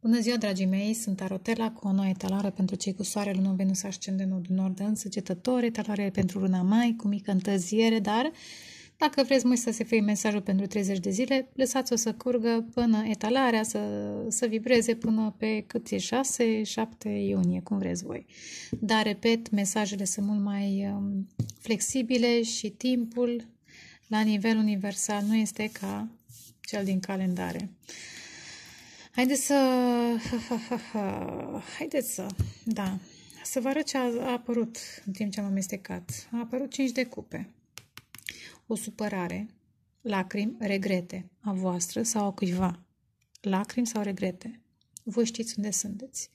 Bună ziua, dragii mei! Sunt Arotela cu o nouă etalare pentru cei cu soare, lună, venus, ascendent, nodul nord, însăgetător, etalare pentru luna mai, cu mică întârziere, dar dacă vreți mai să se fie mesajul pentru 30 de zile, lăsați-o să curgă până etalarea, să, să vibreze până pe cât e 6-7 iunie, cum vreți voi. Dar, repet, mesajele sunt mult mai um, flexibile și timpul la nivel universal nu este ca cel din calendare. Haideți să... Haideți să... Da. Să vă arăt ce a, a apărut în timp ce am amestecat. A apărut 5 de cupe. O supărare, lacrimi, regrete a voastră sau a cuiva. Lacrimi sau regrete. Voi știți unde sunteți.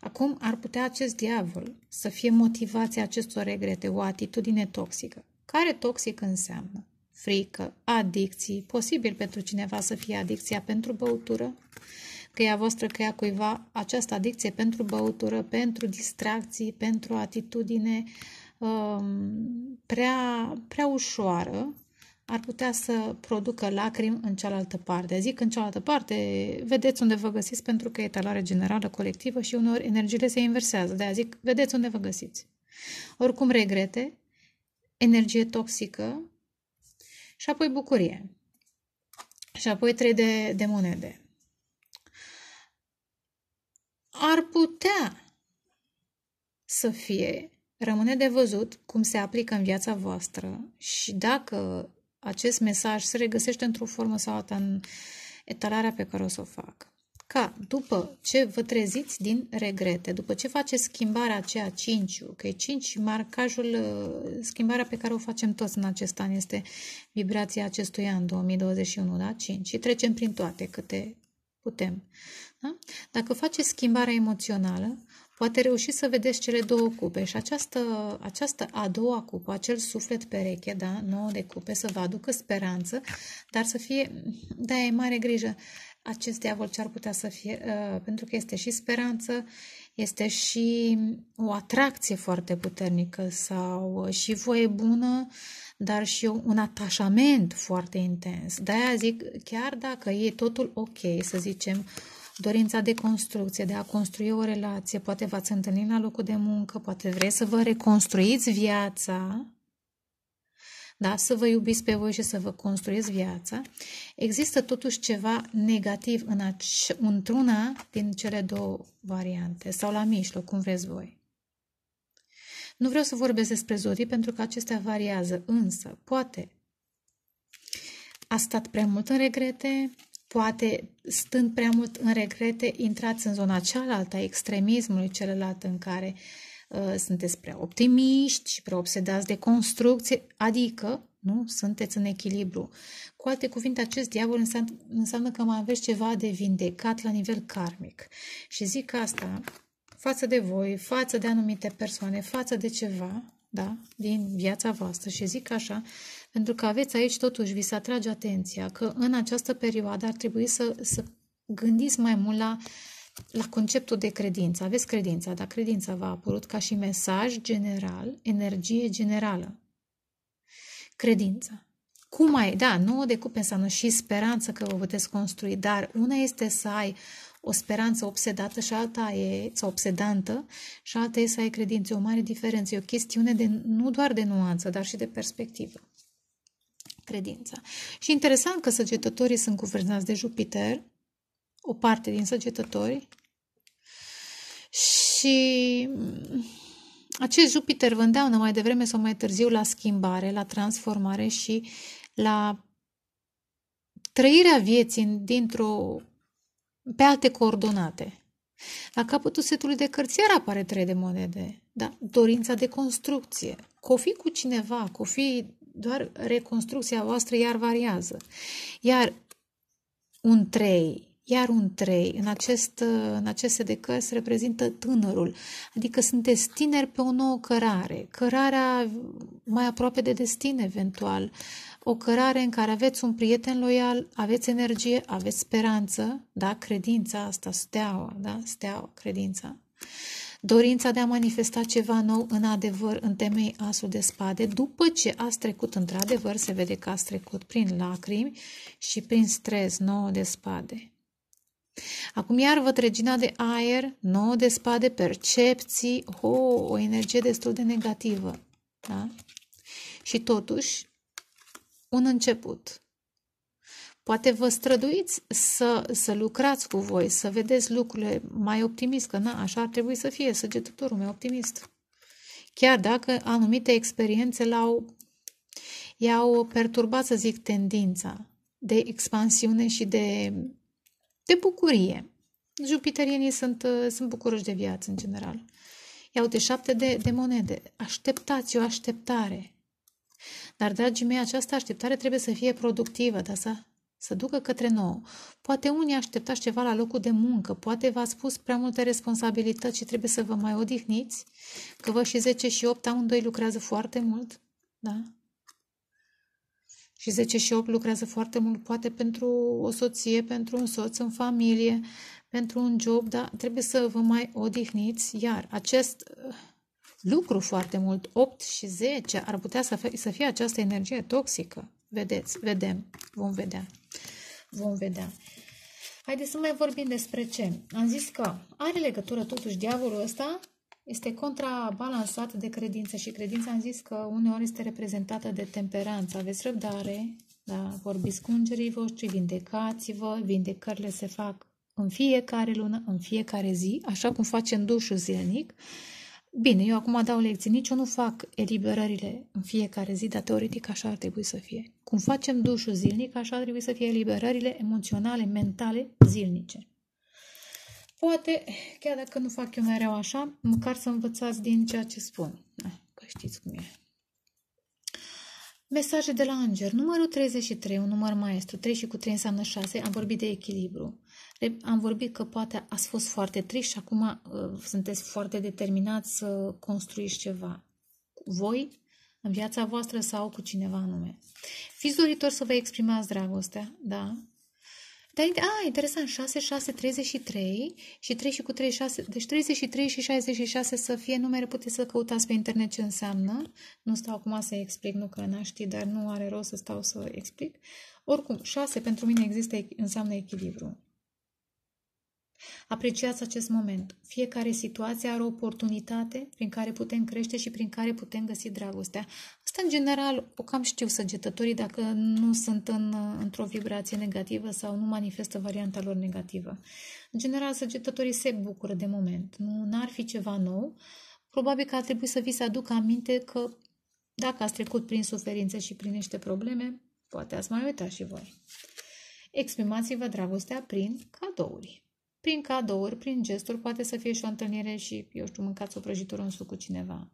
Acum ar putea acest diavol să fie motivația acestor regrete, o atitudine toxică. Care toxic înseamnă? Frică, adicții, posibil pentru cineva să fie adicția pentru băutură, că e a voastră, că e a cuiva, această adicție pentru băutură, pentru distracții, pentru atitudine um, prea, prea ușoară, ar putea să producă lacrimi în cealaltă parte. Zic în cealaltă parte, vedeți unde vă găsiți pentru că e talare generală, colectivă și uneori energiile se inversează. De-aia zic, vedeți unde vă găsiți. Oricum regrete, energie toxică și apoi bucurie. Și apoi trei de, de monede ar putea să fie. Rămâne de văzut cum se aplică în viața voastră și dacă acest mesaj se regăsește într-o formă sau alta în etalarea pe care o să o fac. Ca după ce vă treziți din regrete, după ce faceți schimbarea aceea 5, că e 5 marcajul, schimbarea pe care o facem toți în acest an este vibrația acestui an 2021, da? 5 și trecem prin toate câte putem. Da? Dacă faceți schimbarea emoțională, poate reuși să vedeți cele două cupe și această, această a doua cupă, acel suflet pereche, da, nouă de cupe, să vă aducă speranță, dar să fie, da, e mare grijă acest diavol ce ar putea să fie, uh, pentru că este și speranță, este și o atracție foarte puternică sau uh, și voie bună, dar și un atașament foarte intens. De-aia zic, chiar dacă e totul ok, să zicem, dorința de construcție, de a construi o relație, poate v-ați întâlnit la locul de muncă, poate vreți să vă reconstruiți viața, da, să vă iubiți pe voi și să vă construiți viața, există totuși ceva negativ în ace- într-una din cele două variante sau la mijloc, cum vreți voi. Nu vreau să vorbesc despre zodii pentru că acestea variază, însă poate a stat prea mult în regrete, poate stând prea mult în regrete, intrați în zona cealaltă a extremismului celălalt în care uh, sunteți prea optimiști și prea obsedați de construcție, adică nu sunteți în echilibru. Cu alte cuvinte, acest diavol înseamnă, înseamnă că mai aveți ceva de vindecat la nivel karmic. Și zic asta față de voi, față de anumite persoane, față de ceva, da, din viața voastră și zic așa, pentru că aveți aici totuși, vi se atrage atenția că în această perioadă ar trebui să, să gândiți mai mult la, la conceptul de credință. Aveți credința, dar credința v-a apărut ca și mesaj general, energie generală. Credința. Cum ai, da, nu de cupe înseamnă și speranță că vă puteți construi, dar una este să ai o speranță obsedată și alta e, sau obsedantă și alta e să ai credințe. O mare diferență. E o chestiune de, nu doar de nuanță, dar și de perspectivă. Credința. Și interesant că săgetătorii sunt guvernați de Jupiter, o parte din săgetători, și acest Jupiter vă îndeamnă mai devreme sau mai târziu la schimbare, la transformare și la trăirea vieții dintr-o pe alte coordonate. La capătul setului de cărți iar apare trei de monede. Da? Dorința de construcție. Cofi cu cineva, cofi doar reconstrucția voastră iar variază. Iar un trei, iar un trei în acest, în acest set de cărți reprezintă tânărul, adică sunteți tineri pe o nouă cărare, cărarea mai aproape de destin eventual, o cărare în care aveți un prieten loial, aveți energie, aveți speranță, da, credința asta, steaua, da, steaua, credința. Dorința de a manifesta ceva nou în adevăr, în temei asul de spade, după ce ați trecut, într-adevăr, se vede că ați trecut prin lacrimi și prin stres nou de spade. Acum iar văd regina de aer, nouă de spade, percepții, oh, o energie destul de negativă. Da? Și totuși, un început. Poate vă străduiți să, să lucrați cu voi, să vedeți lucrurile mai optimist, că na, așa ar trebui să fie săgetătorul mai optimist. Chiar dacă anumite experiențe l-au i-au perturbat, să zic, tendința de expansiune și de, de bucurie. Jupiterienii sunt, sunt bucuroși de viață, în general. Iau de șapte de, de monede. Așteptați o așteptare. Dar, dragii mei, această așteptare trebuie să fie productivă, dar să, să ducă către nou. Poate unii așteptați ceva la locul de muncă, poate v-ați pus prea multe responsabilități și trebuie să vă mai odihniți, că vă și 10 și 8 amândoi lucrează foarte mult, da? Și 10 și 8 lucrează foarte mult, poate pentru o soție, pentru un soț în familie, pentru un job, dar trebuie să vă mai odihniți. Iar acest uh, lucru foarte mult, 8 și 10, ar putea să fie, să fie această energie toxică. Vedeți, vedem, vom vedea. Vom vedea. Haideți să mai vorbim despre ce. Am zis că are legătură totuși diavolul ăsta este contrabalansat de credință și credința am zis că uneori este reprezentată de temperanță. Aveți răbdare, da, vorbiți cu îngerii voștri, vindecați-vă, vindecările se fac în fiecare lună, în fiecare zi, așa cum facem dușul zilnic. Bine, eu acum dau lecții, nici eu nu fac eliberările în fiecare zi, dar teoretic așa ar trebui să fie. Cum facem dușul zilnic, așa ar trebui să fie eliberările emoționale, mentale, zilnice. Poate, chiar dacă nu fac eu mereu așa, măcar să învățați din ceea ce spun. Ah, că știți cum e. Mesaje de la înger. Numărul 33, un număr maestru. 3 și cu 3 înseamnă 6. Am vorbit de echilibru. Am vorbit că poate ați fost foarte triști și acum uh, sunteți foarte determinați să construiți ceva. Voi, în viața voastră sau cu cineva anume. Fiți doritori să vă exprimați dragostea, da? Dar, a, interesant, 6, 6, 33 și 3 și cu 36, deci 33 și 66 să fie numere, puteți să căutați pe internet ce înseamnă. Nu stau acum să explic, nu că n ști, dar nu are rost să stau să explic. Oricum, 6 pentru mine există, înseamnă echilibru. Apreciați acest moment. Fiecare situație are o oportunitate prin care putem crește și prin care putem găsi dragostea. Asta, în general, o cam știu săgetătorii dacă nu sunt în, într-o vibrație negativă sau nu manifestă varianta lor negativă. În general, săgetătorii se bucură de moment. Nu ar fi ceva nou. Probabil că ar trebui să vi se aducă aminte că dacă ați trecut prin suferințe și prin niște probleme, poate ați mai uitat și voi. Exprimați-vă dragostea prin cadouri prin cadouri, prin gesturi, poate să fie și o întâlnire și, eu știu, mâncați o prăjitură în suc cu cineva.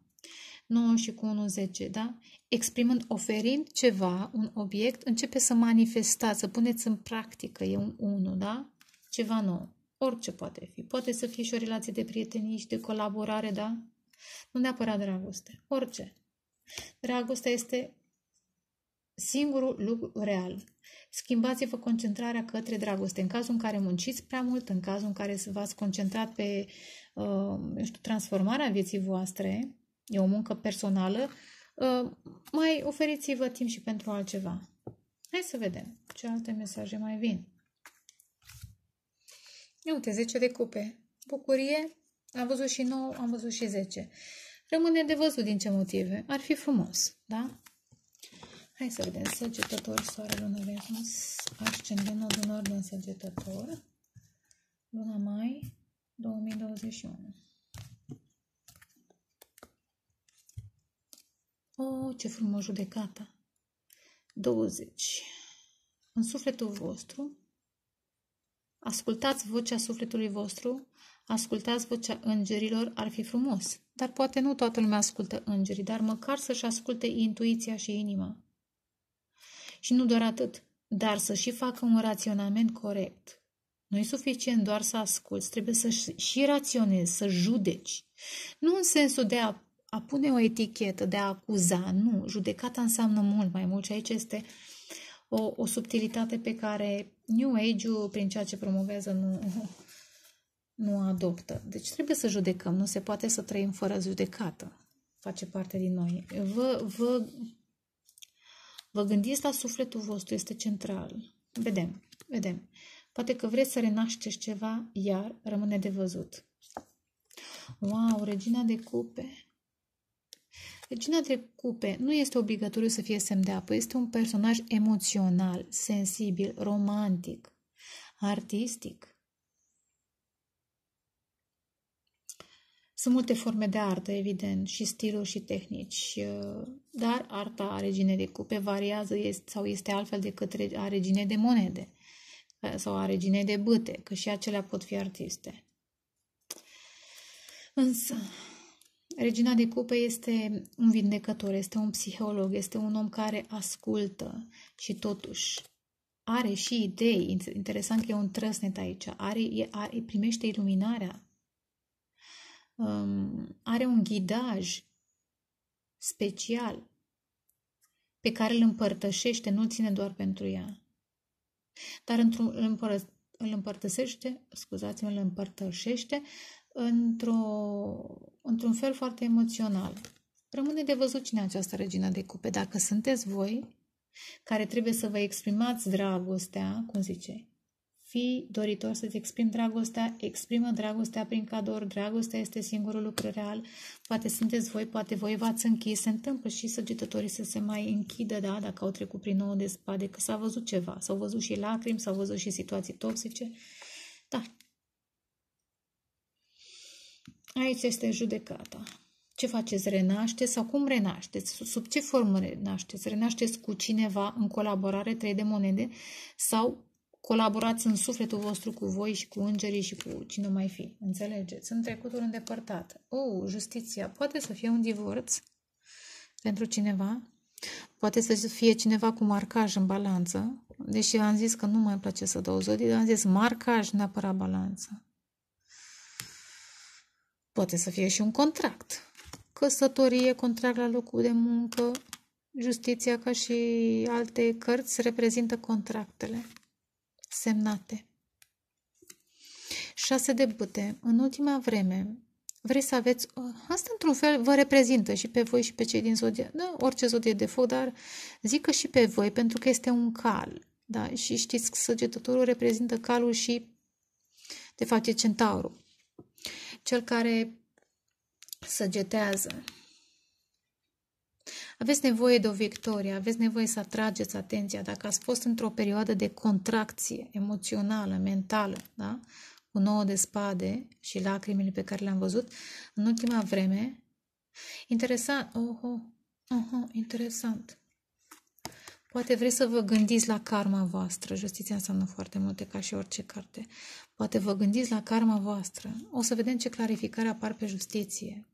9 și cu 1, 10, da? Exprimând, oferind ceva, un obiect, începe să manifestați, să puneți în practică, e un 1, da? Ceva nou. Orice poate fi. Poate să fie și o relație de prietenie și de colaborare, da? Nu neapărat dragoste. Orice. Dragostea este singurul lucru real. Schimbați-vă concentrarea către dragoste. În cazul în care munciți prea mult, în cazul în care v-ați concentrat pe uh, știu, transformarea vieții voastre, e o muncă personală, uh, mai oferiți-vă timp și pentru altceva. Hai să vedem ce alte mesaje mai vin. Uite, 10 de cupe. Bucurie, am văzut și 9, am văzut și 10. Rămâne de văzut din ce motive. Ar fi frumos, da? Hai să vedem. Săgetător, soare, lună, Venus, ascendentul din ordine săgetător. Luna mai 2021. Oh, ce frumos judecata! 20. În sufletul vostru, ascultați vocea sufletului vostru, ascultați vocea îngerilor, ar fi frumos. Dar poate nu toată lumea ascultă îngerii, dar măcar să-și asculte intuiția și inima. Și nu doar atât, dar să și facă un raționament corect. Nu e suficient doar să asculți, trebuie să și raționezi, să judeci. Nu în sensul de a, a pune o etichetă, de a acuza, nu. Judecata înseamnă mult mai mult și aici este o, o subtilitate pe care New Age-ul, prin ceea ce promovează, nu, nu adoptă. Deci trebuie să judecăm, nu se poate să trăim fără judecată. Face parte din noi. Vă, vă Vă gândiți la sufletul vostru, este central. Vedem, vedem. Poate că vreți să renașteți ceva, iar rămâne de văzut. Wow, regina de cupe. Regina de cupe nu este obligatoriu să fie semn de apă, este un personaj emoțional, sensibil, romantic, artistic. Sunt multe forme de artă, evident, și stiluri și tehnici, dar arta a reginei de cupe variază sau este altfel decât a reginei de monede sau a reginei de bâte, că și acelea pot fi artiste. Însă, regina de cupe este un vindecător, este un psiholog, este un om care ascultă și totuși are și idei. Interesant că e un trăsnet aici. Are, are, primește iluminarea. Um, are un ghidaj special pe care îl împărtășește, nu-l ține doar pentru ea. Dar într-un, îl, împăr- îl împărtășește, scuzați-mă, îl împărtășește într-o, într-un fel foarte emoțional. Rămâne de văzut cine această regină de cupe. Dacă sunteți voi, care trebuie să vă exprimați dragostea, cum zice, fii doritor să-ți exprimi dragostea, exprimă dragostea prin cadouri, dragostea este singurul lucru real, poate sunteți voi, poate voi v-ați închis, se întâmplă și săgetătorii să se mai închidă, da, dacă au trecut prin nouă de spade, că s-a văzut ceva, s-au văzut și lacrimi, s-au văzut și situații toxice, da. Aici este judecata. Ce faceți? Renașteți sau cum renașteți? Sub ce formă renașteți? Renașteți cu cineva în colaborare, trei de monede sau colaborați în sufletul vostru cu voi și cu îngerii și cu cine mai fi. Înțelegeți? În trecutul îndepărtat. Oh, justiția. Poate să fie un divorț pentru cineva. Poate să fie cineva cu marcaj în balanță. Deși am zis că nu mai place să dau zodii, am zis marcaj, neapărat balanță. Poate să fie și un contract. Căsătorie, contract la locul de muncă, justiția ca și alte cărți reprezintă contractele semnate. Șase de bute. În ultima vreme, vreți să aveți... Uh, asta, într-un fel, vă reprezintă și pe voi și pe cei din zodie. Da, orice zodie de foc, dar zic că și pe voi, pentru că este un cal. Da? Și știți că săgetătorul reprezintă calul și, de fapt, e centaurul. Cel care săgetează. Aveți nevoie de o victorie, aveți nevoie să atrageți atenția. Dacă ați fost într-o perioadă de contracție emoțională, mentală, da? cu nouă de spade și lacrimile pe care le-am văzut în ultima vreme, interesant, oh, oh, oh, interesant. Poate vreți să vă gândiți la karma voastră. Justiția înseamnă foarte multe, ca și orice carte. Poate vă gândiți la karma voastră. O să vedem ce clarificare apar pe justiție.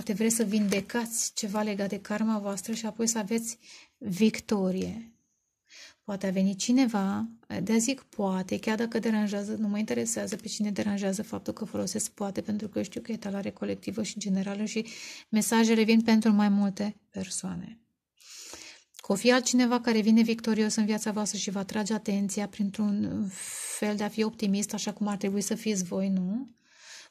Poate vreți să vindecați ceva legat de karma voastră și apoi să aveți victorie. Poate a venit cineva, de zic poate, chiar dacă deranjează, nu mă interesează pe cine deranjează faptul că folosesc poate, pentru că eu știu că e talare colectivă și generală și mesajele vin pentru mai multe persoane. Că o fi altcineva care vine victorios în viața voastră și vă atrage atenția printr-un fel de a fi optimist, așa cum ar trebui să fiți voi, nu?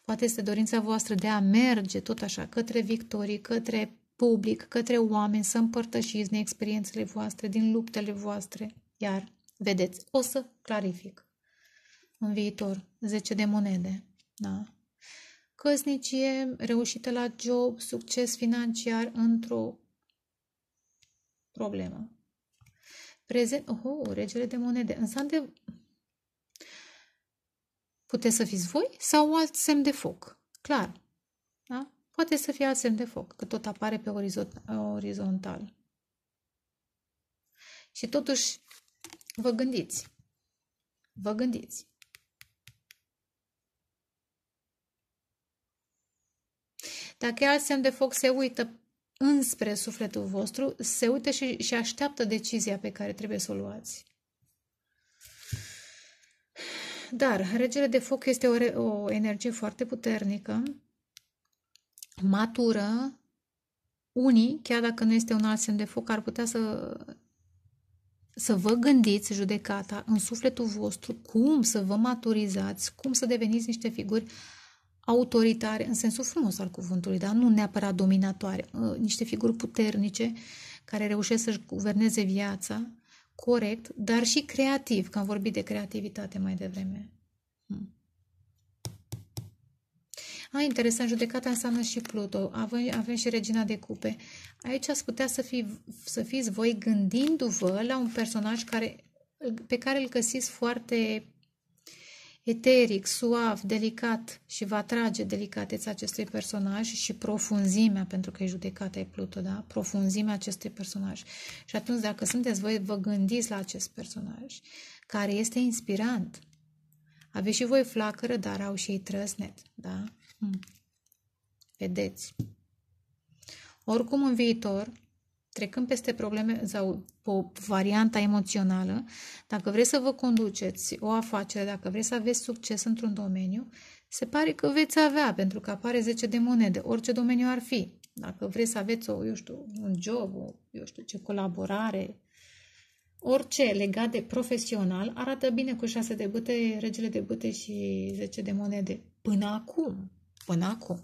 Poate este dorința voastră de a merge tot așa către victorii, către public, către oameni, să împărtășiți din experiențele voastre, din luptele voastre. Iar, vedeți, o să clarific în viitor 10 de monede. Da? Căsnicie, reușită la job, succes financiar într-o problemă. Prezent, oh, regele de monede. Însă de Puteți să fiți voi sau alt semn de foc. Clar. Da? Poate să fie alt semn de foc, că tot apare pe orizontal. Și totuși, vă gândiți. Vă gândiți. Dacă e alt semn de foc se uită înspre sufletul vostru, se uită și, și așteaptă decizia pe care trebuie să o luați. Dar regele de foc este o, o energie foarte puternică, matură. Unii, chiar dacă nu este un alt semn de foc, ar putea să, să vă gândiți judecata în sufletul vostru, cum să vă maturizați, cum să deveniți niște figuri autoritare, în sensul frumos al cuvântului, dar nu neapărat dominatoare, ă, niște figuri puternice care reușesc să-și guverneze viața, corect, dar și creativ, că am vorbit de creativitate mai devreme. Hmm. A, interesant, judecata înseamnă și Pluto, avem, avem și regina de cupe. Aici ați putea să, fi, să fiți voi gândindu-vă la un personaj care, pe care îl găsiți foarte eteric, suav, delicat și va atrage delicatețea acestui personaj și profunzimea, pentru că e judecata, e Pluto, da? Profunzimea acestui personaj. Și atunci, dacă sunteți voi, vă gândiți la acest personaj, care este inspirant. Aveți și voi flacără, dar au și ei trăsnet, da? Hmm. Vedeți. Oricum, în viitor, trecând peste probleme sau o varianta emoțională, dacă vreți să vă conduceți o afacere, dacă vreți să aveți succes într-un domeniu, se pare că veți avea, pentru că apare 10 de monede, orice domeniu ar fi. Dacă vreți să aveți o, eu știu, un job, o, eu știu ce, colaborare, orice legat de profesional, arată bine cu 6 de bâte, regele de bâte și 10 de monede. Până acum. Până acum.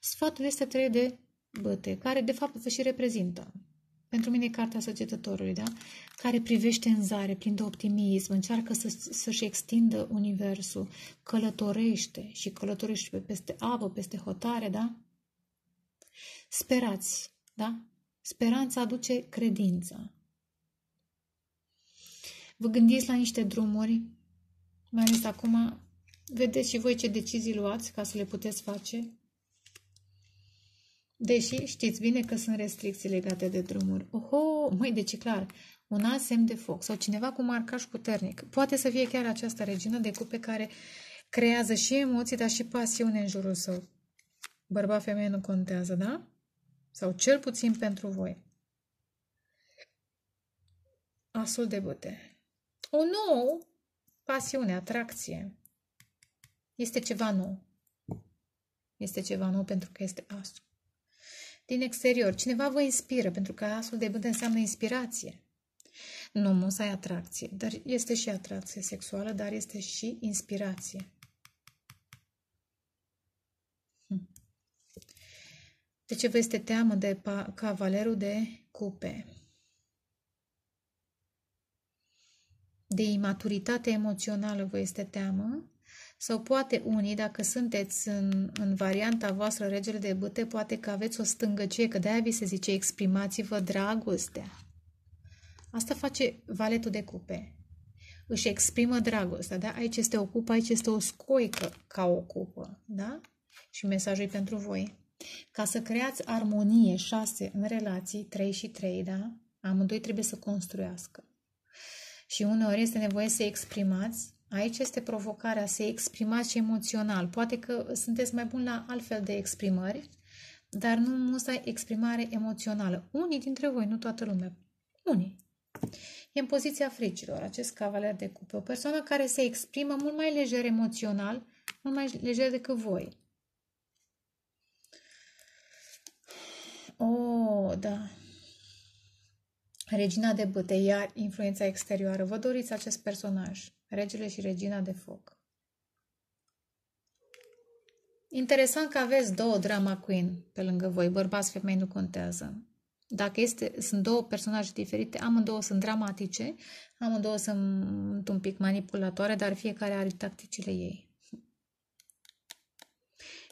Sfatul este 3 de băte, care de fapt vă și reprezintă. Pentru mine e cartea săgetătorului, da? Care privește în zare, plin de optimism, încearcă să, să-și extindă universul, călătorește și călătorește peste apă, peste hotare, da? Sperați, da? Speranța aduce credința. Vă gândiți la niște drumuri, mai ales acum, vedeți și voi ce decizii luați ca să le puteți face, Deși știți bine că sunt restricții legate de drumuri. Oho, măi, deci clar, un alt semn de foc sau cineva cu marcaj puternic. Poate să fie chiar această regină de cupe care creează și emoții, dar și pasiune în jurul său. Bărbat, femeie nu contează, da? Sau cel puțin pentru voi. Asul de bute. O nouă pasiune, atracție. Este ceva nou. Este ceva nou pentru că este asul din exterior. Cineva vă inspiră, pentru că asul de bâte înseamnă inspirație. Nu ai atracție, dar este și atracție sexuală, dar este și inspirație. Hm. De ce vă este teamă de cavalerul de cupe? De imaturitate emoțională vă este teamă? Sau poate unii, dacă sunteți în, în varianta voastră regele de bâte, poate că aveți o stângăcie, că de-aia vi se zice exprimați-vă dragostea. Asta face valetul de cupe. Își exprimă dragostea, da? Aici este o cupă, aici este o scoică ca o cupă, da? Și mesajul e pentru voi. Ca să creați armonie șase în relații, trei și trei, da? Amândoi trebuie să construiască. Și uneori este nevoie să exprimați Aici este provocarea să exprimați emoțional. Poate că sunteți mai buni la altfel de exprimări, dar nu musai exprimare emoțională. Unii dintre voi, nu toată lumea. Unii. E în poziția fricilor, acest cavaler de cupe. O persoană care se exprimă mult mai lejer emoțional, mult mai lejer decât voi. Oh, da. Regina de bâte, iar influența exterioară. Vă doriți acest personaj regele și regina de foc. Interesant că aveți două drama queen pe lângă voi, bărbați, femei, nu contează. Dacă este, sunt două personaje diferite, amândouă sunt dramatice, amândouă sunt un pic manipulatoare, dar fiecare are tacticile ei.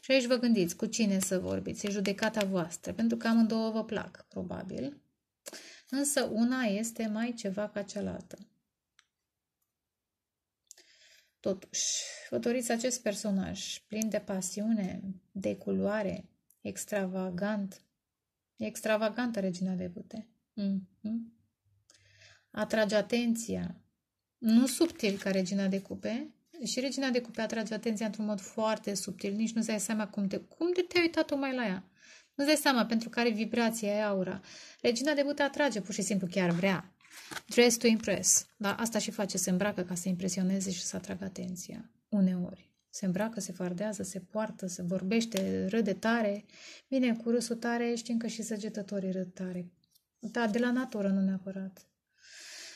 Și aici vă gândiți cu cine să vorbiți, e judecata voastră, pentru că amândouă vă plac, probabil. Însă una este mai ceva ca cealaltă. Totuși, vă doriți acest personaj plin de pasiune, de culoare, extravagant. E extravagantă regina de bute. Mm-hmm. Atrage atenția. Nu subtil ca regina de cupe. Și regina de cupe atrage atenția într-un mod foarte subtil. Nici nu-ți dai seama cum, te, cum de te-ai uitat mai la ea. Nu-ți dai seama pentru care vibrație e aura. Regina de bute atrage, pur și simplu chiar vrea. Dress to impress. Da, asta și face, se îmbracă ca să impresioneze și să atragă atenția. Uneori. Se îmbracă, se fardează, se poartă, se vorbește, râde tare. Bine, cu râsul tare știm că și săgetătorii râd tare. Da, de la natură, nu neapărat.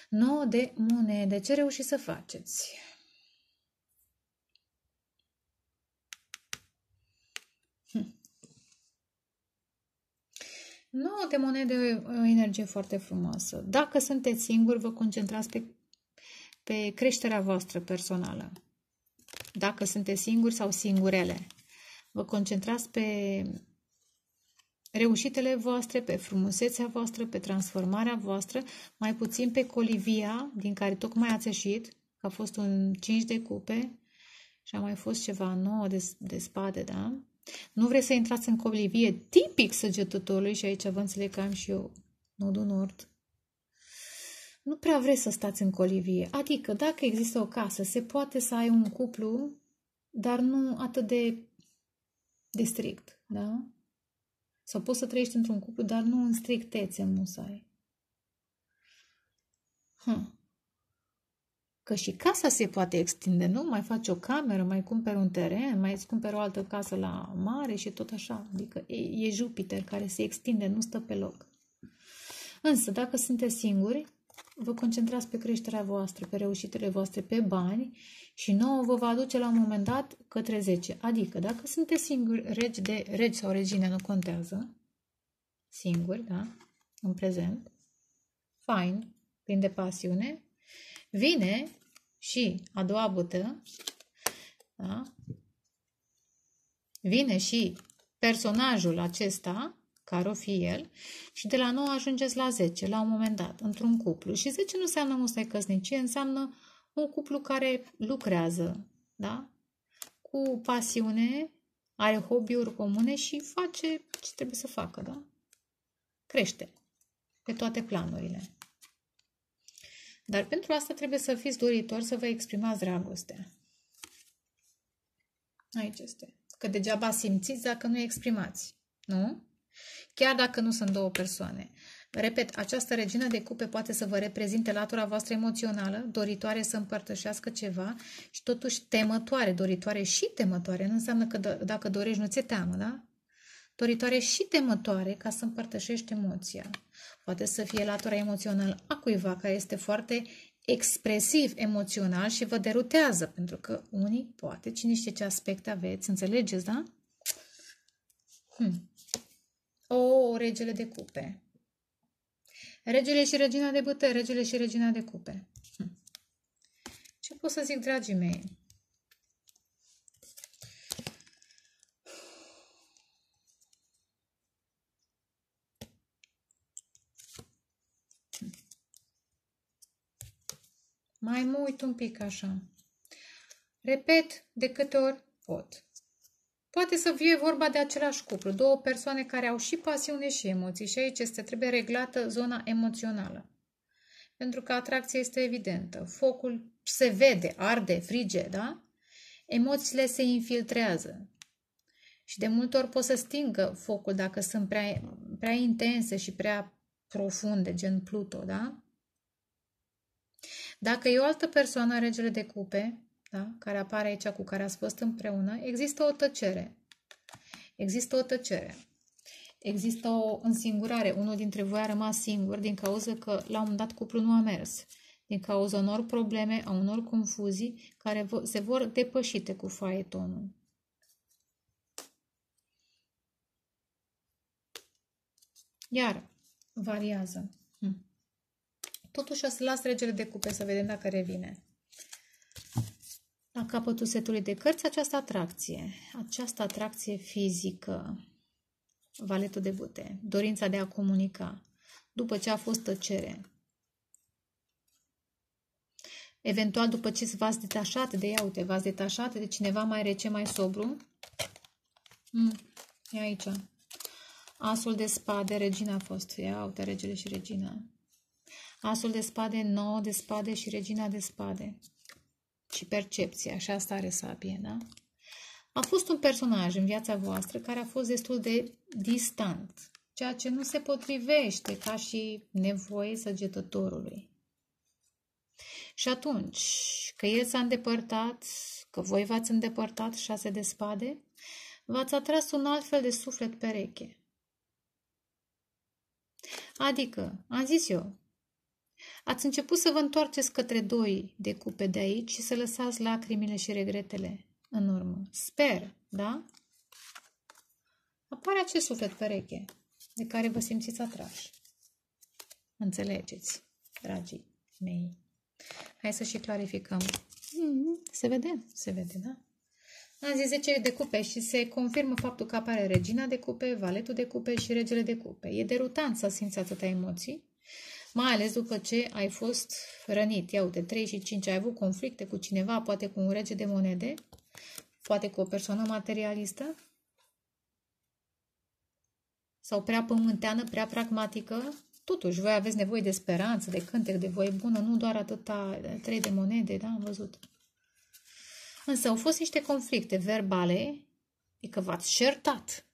9 de monede. Ce reușiți să faceți? Nouă de monede o energie foarte frumoasă. Dacă sunteți singuri, vă concentrați pe, pe creșterea voastră personală. Dacă sunteți singuri sau singurele, vă concentrați pe reușitele voastre, pe frumusețea voastră, pe transformarea voastră, mai puțin pe colivia din care tocmai ați ieșit, că a fost un 5 de cupe și a mai fost ceva nouă de, de spade, da? Nu vreți să intrați în colivie tipic săgetătorului și aici vă înțeleg că am și eu nodul nord. Nu prea vreți să stați în colivie. Adică, dacă există o casă, se poate să ai un cuplu, dar nu atât de, de strict, da? Sau poți să trăiești într-un cuplu, dar nu în strictețe musai. Hm. Că și casa se poate extinde, nu? Mai faci o cameră, mai cumperi un teren, mai îți cumperi o altă casă la mare și tot așa. Adică e, e Jupiter care se extinde, nu stă pe loc. Însă, dacă sunteți singuri, vă concentrați pe creșterea voastră, pe reușitele voastre, pe bani și nouă vă va aduce la un moment dat către 10. Adică, dacă sunteți singuri, regi, de, regi sau regine, nu contează, singuri, da, în prezent, fain, plin de pasiune, vine și a doua bută, da, vine și personajul acesta care o fi el, și de la 9 ajungeți la 10, la un moment dat, într-un cuplu. Și 10 nu înseamnă musai căsnicie, înseamnă un cuplu care lucrează, da? Cu pasiune, are hobby-uri comune și face ce trebuie să facă, da? Crește pe toate planurile. Dar pentru asta trebuie să fiți doritori să vă exprimați dragostea. Aici este. Că degeaba simțiți dacă nu exprimați. Nu? chiar dacă nu sunt două persoane. Repet, această regină de cupe poate să vă reprezinte latura voastră emoțională, doritoare să împărtășească ceva și totuși temătoare, doritoare și temătoare. Nu înseamnă că dacă dorești nu ți-e teamă, da? Doritoare și temătoare ca să împărtășești emoția. Poate să fie latura emoțională a cuiva care este foarte expresiv emoțional și vă derutează, pentru că unii, poate, cine știe ce aspecte aveți, înțelegeți, da? Hmm. O, regele de cupe. Regele și regina de bătă, regele și regina de cupe. Hm. Ce pot să zic, dragii mei? Mai mă uit un pic așa. Repet de câte ori pot. Poate să fie vorba de același cuplu, două persoane care au și pasiune și emoții și aici este, trebuie reglată zona emoțională. Pentru că atracția este evidentă. Focul se vede, arde, frige, da? Emoțiile se infiltrează. Și de multe ori pot să stingă focul dacă sunt prea, prea intense și prea profunde, gen Pluto, da? Dacă e o altă persoană, regele de cupe, da? care apare aici cu care ați fost împreună, există o tăcere. Există o tăcere. Există o însingurare. Unul dintre voi a rămas singur din cauza că la un moment dat cuplul nu a mers. Din cauza unor probleme, a unor confuzii care se vor depășite cu faetonul. Iar variază. Hm. Totuși o să las regele de cupe să vedem dacă revine la capătul setului de cărți această atracție, această atracție fizică, valetul de bute, dorința de a comunica, după ce a fost tăcere. Eventual, după ce v-ați detașat de ea, uite, v-ați detașat de cineva mai rece, mai sobru, mm, e aici. Asul de spade, regina a fost. Ia uite, regele și regina. Asul de spade, nouă de spade și regina de spade și percepția, și asta are sabie, da? A fost un personaj în viața voastră care a fost destul de distant, ceea ce nu se potrivește ca și nevoie săgetătorului. Și atunci, că el s-a îndepărtat, că voi v-ați îndepărtat șase de spade, v-ați atras un alt fel de suflet pereche. Adică, am zis eu, Ați început să vă întoarceți către doi de cupe de aici și să lăsați lacrimile și regretele în urmă. Sper, da? Apare acest suflet pereche, de care vă simțiți atrași. Înțelegeți, dragii mei. Hai să și clarificăm. Mm, se vede, se vede, da? Am zis 10 de cupe și se confirmă faptul că apare regina de cupe, valetul de cupe și regele de cupe. E derutant să simți atâtea emoții, mai ales după ce ai fost rănit. Ia uite, 3 și 5 ai avut conflicte cu cineva, poate cu un rege de monede, poate cu o persoană materialistă, sau prea pământeană, prea pragmatică, totuși voi aveți nevoie de speranță, de cântec, de voie bună, nu doar atâta trei de monede, da, am văzut. Însă au fost niște conflicte verbale, e că v-ați certat.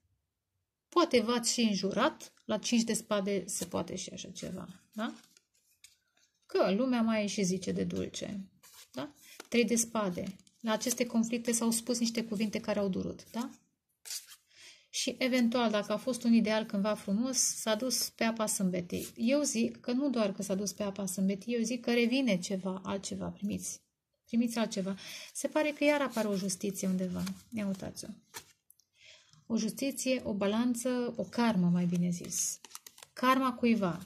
Poate v-ați și înjurat, la cinci de spade se poate și așa ceva, da? Că lumea mai și zice de dulce, da? Trei de spade. La aceste conflicte s-au spus niște cuvinte care au durut, da? și eventual, dacă a fost un ideal cândva frumos, s-a dus pe apa sâmbetii. Eu zic că nu doar că s-a dus pe apa sâmbetii, eu zic că revine ceva, altceva, primiți. Primiți altceva. Se pare că iar apare o justiție undeva. Ia uitați-o. O justiție, o balanță, o karmă, mai bine zis. Karma cuiva.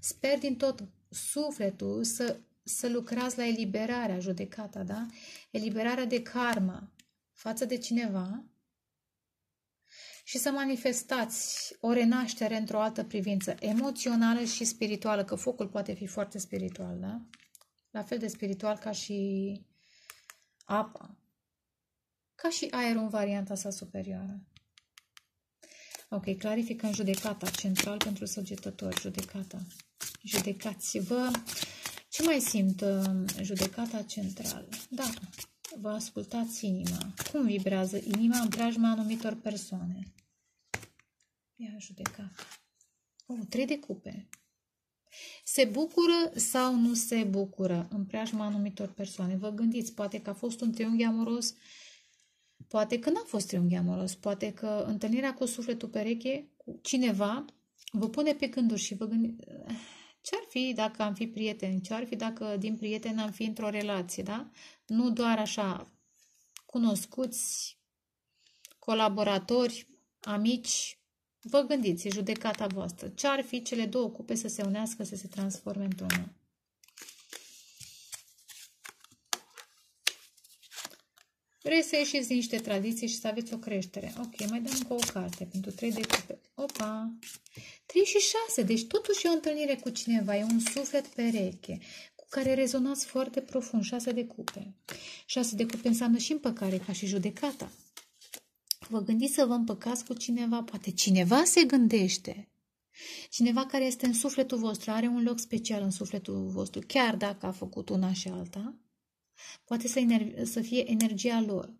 Sper din tot sufletul să, să lucrați la eliberarea, judecata, da? Eliberarea de karma față de cineva și să manifestați o renaștere într-o altă privință emoțională și spirituală, că focul poate fi foarte spiritual, da? La fel de spiritual ca și apa, ca și aerul în varianta sa superioară. Ok, clarificăm judecata central pentru săgetători, judecata. Judecați-vă. Ce mai simt uh, judecata centrală? Da, vă ascultați inima. Cum vibrează inima în preajma anumitor persoane? Ia judecat. Oh, trei de cupe. Se bucură sau nu se bucură în preajma anumitor persoane? Vă gândiți, poate că a fost un triunghi amoros, poate că n-a fost triunghi amoros, poate că întâlnirea cu sufletul pereche, cu cineva, vă pune pe gânduri și vă gândiți, ce-ar fi dacă am fi prieteni? Ce-ar fi dacă din prieteni am fi într-o relație, da? Nu doar așa cunoscuți, colaboratori, amici, Vă gândiți, e judecata voastră. Ce ar fi cele două cupe să se unească, să se transforme într-una? Vreți să ieșiți din niște tradiții și să aveți o creștere. Ok, mai dăm încă o carte pentru 3 de cupe. Opa! 3 și 6, deci totuși e o întâlnire cu cineva, e un suflet pereche cu care rezonați foarte profund. 6 de cupe. 6 de cupe înseamnă și împăcare, ca și judecata. Vă gândiți să vă împăcați cu cineva? Poate cineva se gândește. Cineva care este în sufletul vostru, are un loc special în sufletul vostru, chiar dacă a făcut una și alta, poate să, să fie energia lor.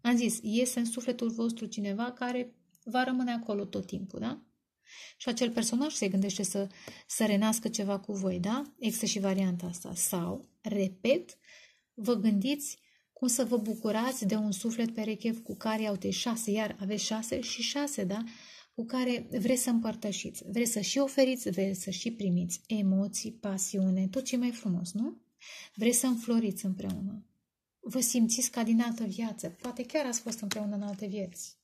Am zis, iese în sufletul vostru cineva care va rămâne acolo tot timpul, da? Și acel personaj se gândește să, să renască ceva cu voi, da? Există și varianta asta. Sau, repet, vă gândiți cum să vă bucurați de un suflet pereche cu care au șase, iar aveți șase și șase, da? Cu care vreți să împărtășiți, vreți să și oferiți, vreți să și primiți emoții, pasiune, tot ce mai frumos, nu? Vreți să înfloriți împreună. Vă simțiți ca din altă viață. Poate chiar ați fost împreună în alte vieți.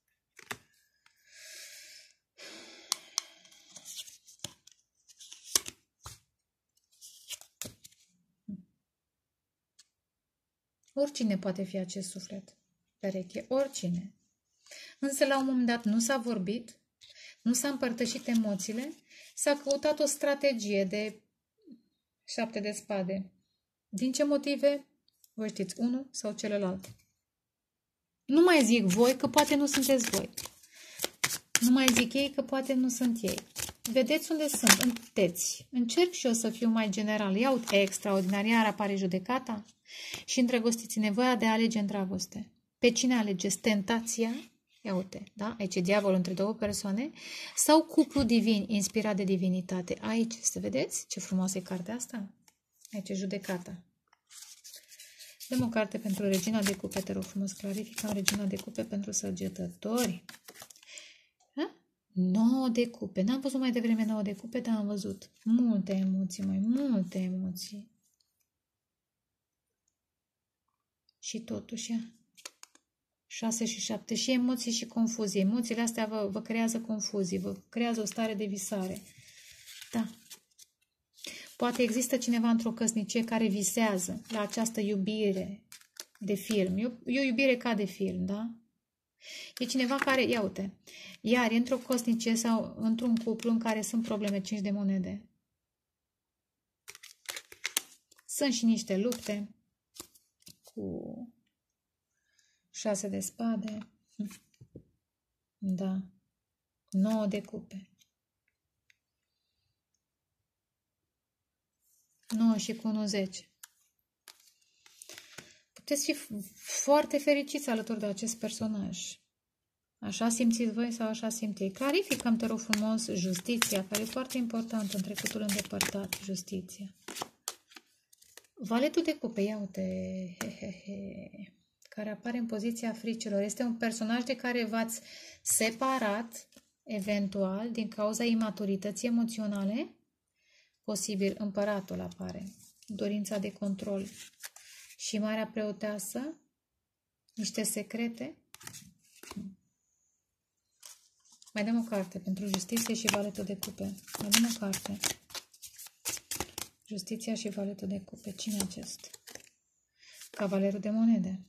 Oricine poate fi acest suflet pereche, oricine. Însă la un moment dat nu s-a vorbit, nu s-a împărtășit emoțiile, s-a căutat o strategie de șapte de spade. Din ce motive? Voi știți, unul sau celălalt. Nu mai zic voi, că poate nu sunteți voi. Nu mai zic ei, că poate nu sunt ei. Vedeți unde sunt, înteți. Încerc și eu să fiu mai general. Iau extraordinar, iar apare judecata. Și îndrăgostiți nevoia de a alege în dragoste. Pe cine alegeți? Tentația? Ia uite, da? Aici e diavolul între două persoane. Sau cuplu divin, inspirat de divinitate. Aici, să vedeți ce frumoasă e cartea asta? Aici e judecata. Dăm o carte pentru Regina de Cupe, te rog frumos, clarificăm Regina de Cupe pentru săgetători. 9 de cupe. N-am văzut mai devreme 9 de cupe, dar am văzut multe emoții, mai multe emoții. Și totuși, 6 și 7. Și emoții și confuzie. Emoțiile astea vă, vă creează confuzii, vă creează o stare de visare. Da. Poate există cineva într-o căsnicie care visează la această iubire de film. E o, e o iubire ca de film, da? E cineva care, ia uite, iar e într-o căsnicie sau într-un cuplu în care sunt probleme 5 de monede. Sunt și niște lupte cu șase de spade. Da. 9 de cupe. 9 și cu 1 10. Puteți fi foarte fericiți alături de acest personaj. Așa simțiți voi sau așa simt ei? Clarificăm, te rog frumos, justiția, care e foarte importantă în trecutul îndepărtat, justiția. Valetul de cupe, ia uite, he, he, he, care apare în poziția fricilor. Este un personaj de care v-ați separat, eventual, din cauza imaturității emoționale. Posibil, împăratul apare. Dorința de control. Și Marea Preoteasă, niște secrete. Mai dăm o carte pentru justiție și valetul de cupe. Mai dăm o carte. Justiția și valetul de cupe. Cine acest? Cavalerul de monede.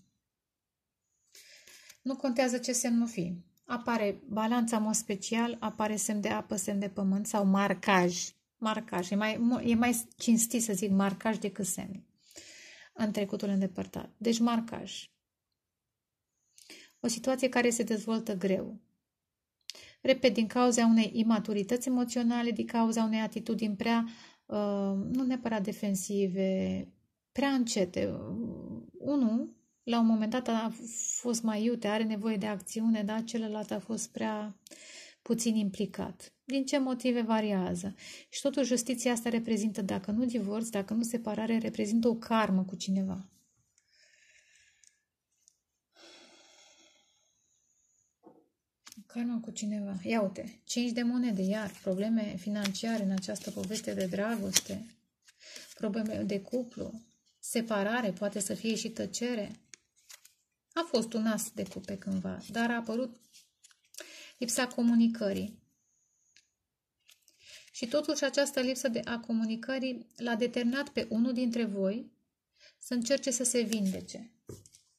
Nu contează ce semn fi. Apare balanța în mod special, apare semn de apă, semn de pământ sau marcaj. Marcaj. E mai, e mai cinstit să zic marcaj decât semn în trecutul îndepărtat. Deci marcaj. O situație care se dezvoltă greu. Repet, din cauza unei imaturități emoționale, din cauza unei atitudini prea Uh, nu neapărat defensive, prea încete. Unul, la un moment dat a fost mai iute, are nevoie de acțiune, dar celălalt a fost prea puțin implicat. Din ce motive variază. Și totuși justiția asta reprezintă, dacă nu divorț, dacă nu separare, reprezintă o karmă cu cineva. Karma cu cineva. Ia uite, 5 de monede, iar probleme financiare în această poveste de dragoste, probleme de cuplu, separare, poate să fie și tăcere. A fost un as de cupe cândva, dar a apărut lipsa comunicării. Și totuși această lipsă de a comunicării l-a determinat pe unul dintre voi să încerce să se vindece.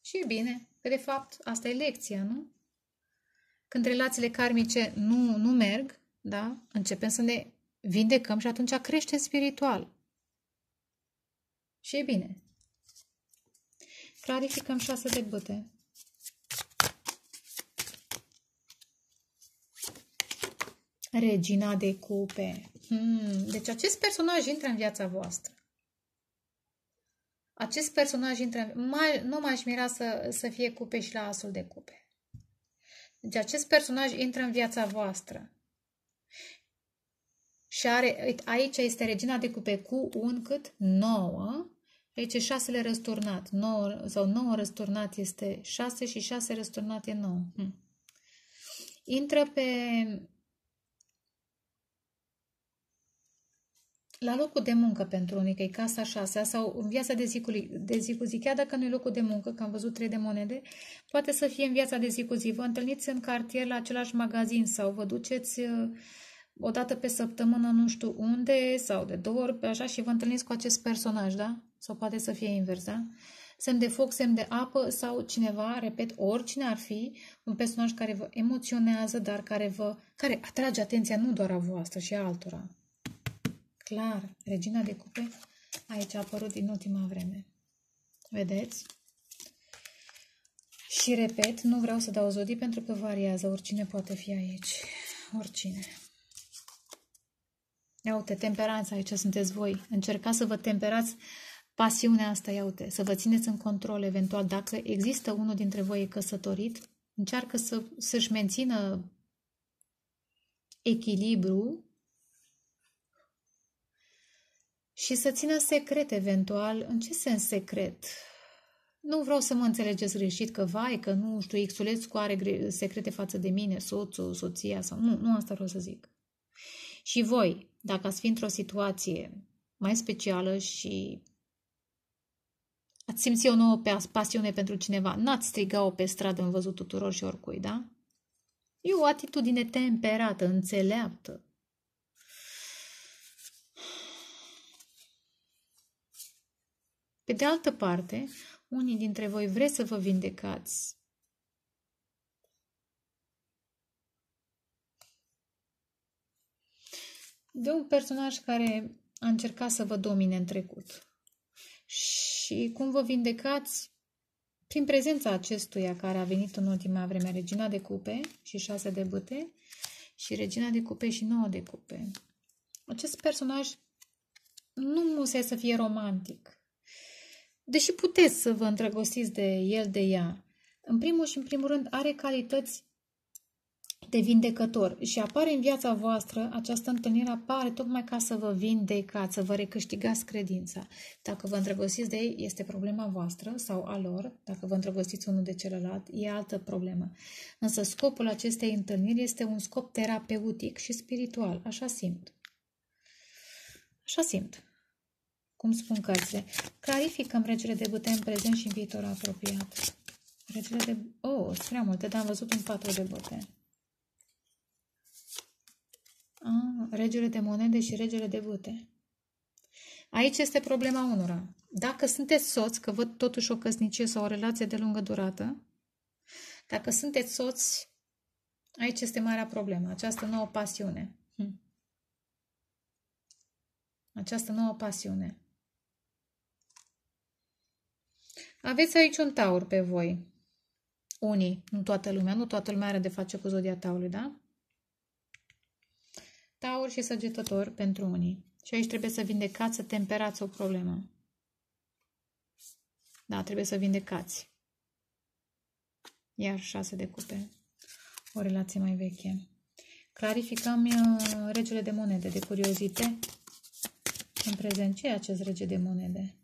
Și e bine, că de fapt asta e lecția, nu? Când relațiile karmice nu, nu merg, da? începem să ne vindecăm și atunci creștem spiritual. Și e bine. Clarificăm șase de băte. Regina de cupe. Hmm. Deci acest personaj intră în viața voastră. Acest personaj intră în... Mai, nu m-aș mira să, să fie cupe și la asul de cupe. Deci acest personaj intră în viața voastră. Și are, aici este regina de cupe cu un cât? 9. Aici e șasele răsturnat. 9, sau 9 răsturnat este 6 și 6 răsturnat e 9. Hm. Intră pe la locul de muncă pentru unii, că e casa șasea, sau în viața de zi, cu, de zi cu zi, chiar dacă nu e locul de muncă, că am văzut trei de monede, poate să fie în viața de zi cu zi. Vă întâlniți în cartier la același magazin sau vă duceți uh, o dată pe săptămână nu știu unde sau de două ori pe așa și vă întâlniți cu acest personaj, da? Sau poate să fie invers, da? Semn de foc, semn de apă sau cineva, repet, oricine ar fi, un personaj care vă emoționează, dar care vă, care atrage atenția nu doar a voastră și a altora. Clar, regina de cupe aici a apărut din ultima vreme. Vedeți? Și repet, nu vreau să dau zodii pentru că variază. Oricine poate fi aici. Oricine. Ia uite, temperanța aici sunteți voi. Încercați să vă temperați pasiunea asta, ia uite, să vă țineți în control eventual. Dacă există unul dintre voi căsătorit, încearcă să, să-și mențină echilibru și să țină secret eventual. În ce sens secret? Nu vreau să mă înțelegeți greșit că, vai, că nu știu, Xulescu are secrete față de mine, soțul, soția sau... Nu, nu asta vreau să zic. Și voi, dacă ați fi într-o situație mai specială și Ați simți o nouă pasiune pentru cineva. N-ați striga-o pe stradă în văzut tuturor și oricui, da? E o atitudine temperată, înțeleaptă. Pe de altă parte, unii dintre voi vreți să vă vindecați. De un personaj care a încercat să vă domine în trecut. Și cum vă vindecați prin prezența acestuia care a venit în ultima vreme, regina de cupe și șase de băte și regina de cupe și nouă de cupe. Acest personaj nu musea să fie romantic. Deși puteți să vă îndrăgostiți de el, de ea, în primul și în primul rând are calități de vindecător și apare în viața voastră, această întâlnire apare tocmai ca să vă vindecați, să vă recâștigați credința. Dacă vă îndrăgostiți de ei, este problema voastră sau a lor. Dacă vă îndrăgostiți unul de celălalt, e altă problemă. Însă scopul acestei întâlniri este un scop terapeutic și spiritual. Așa simt. Așa simt. Cum spun cărțile. Clarificăm regele de băte în prezent și în viitor apropiat. Regele de... Oh, sunt prea multe, dar am văzut un patru de băte. Ah, regele de monede și regele de bute. Aici este problema unora. Dacă sunteți soți, că văd totuși o căsnicie sau o relație de lungă durată, dacă sunteți soți, aici este marea problemă, această nouă pasiune. Hm. Această nouă pasiune. Aveți aici un taur pe voi. Unii, nu toată lumea, nu toată lumea are de face cu zodia taurului, da? Taur și săgetător pentru unii. Și aici trebuie să vindecați, să temperați o problemă. Da, trebuie să vindecați. Iar șase de cupe. O relație mai veche. Clarificăm uh, regele de monede, de curiozite. În prezent, ce e acest rege de monede?